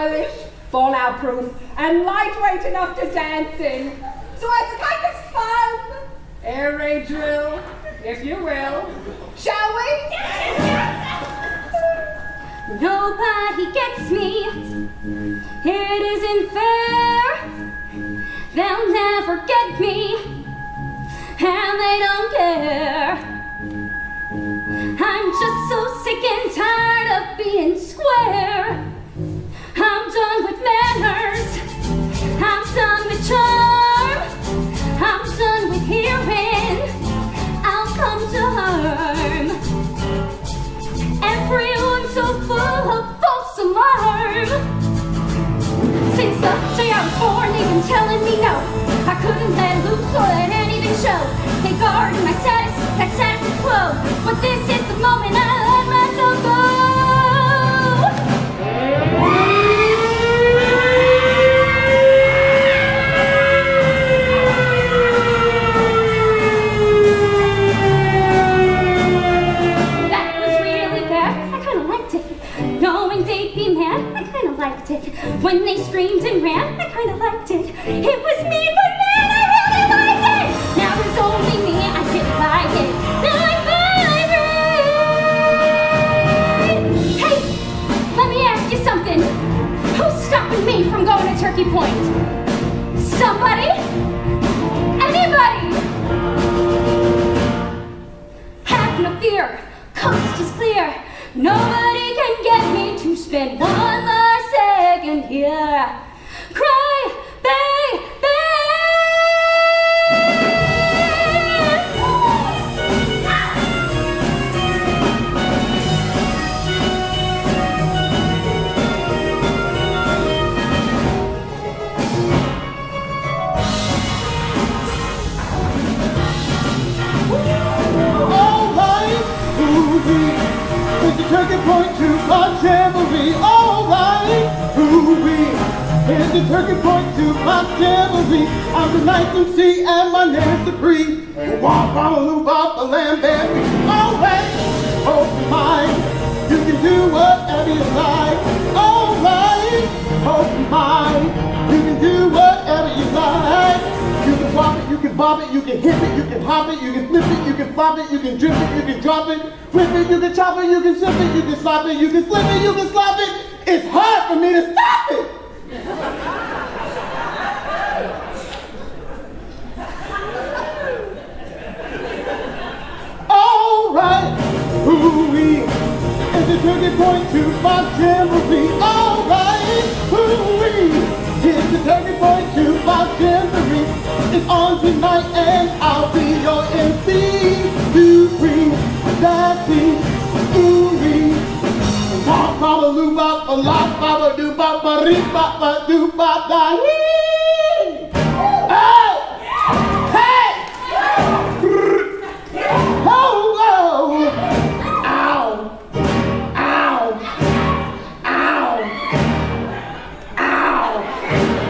stylish, fallout proof, and lightweight enough to dance in. So it's kind of fun, air raid drill, if you will. Shall we? Nobody gets me. It isn't fair. They'll never get me. And they don't care. I'm just so sick and tired of being square. But this is the moment I let myself go. That was really bad. I kinda liked it. Knowing they'd be mad, I kinda liked it. When they screamed and ran, I kinda liked it. It was me, but man, I Turkey Point? Somebody? Anybody? Have no fear, coast is clear. Nobody can get me to spend one more second here. Ooh-wee, it's the turkey point to my jamboree. Alright, ooh-wee, it's the turkey point to my jamboree. I'm the nice MC and my name's Dupree. Wop, wop, loop, bop, the lamb berry. Alright, open mind, you can do whatever you like. Alright, open oh, mind, bob it, you can hit it, you can hop it, you can flip it, you can flop it, you can drip it, you can drop it, whip it, you can chop it, you can sip it, you can slop it, you can flip it, you can slop it. It's hard for me to stop it. Alright, hoo-wee, it's a turkey point to my jamboree. Dancing, ooh-wee. Bop, baba, loo, bop, a lot, baba, do, bop, ba, ree, bop, ba, do, bop. Oh! Hey! Oh, oh! Ow! Ow! Ow! Ow!